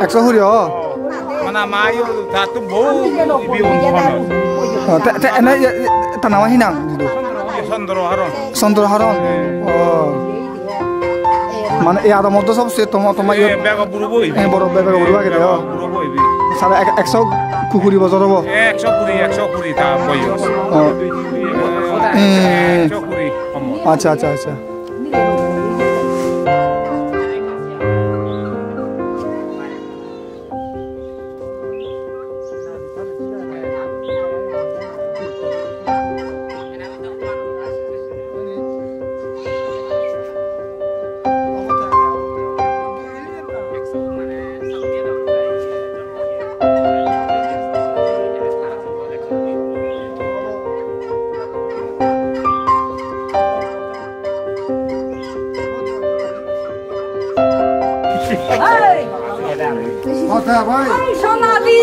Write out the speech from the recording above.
100 후려. mana mayu datum bo biung kono. Te te ana tanawa hinang gitu. Sondro haron. Sondro haron. Oh. মানে এই আদা মধ্যে সব সে তোমার তোমার এই ব্যাগ বুড়বই এই বড় ব্যাগ বুড়বা কে দাও বুড়বই বি সারা 100 কুকুরি বজর হবো 100 কুড়ি 100 কুড়ি তা বয়স ও 100 কুড়ি আচ্ছা আচ্ছা আচ্ছা কথা ভাই সোনাদি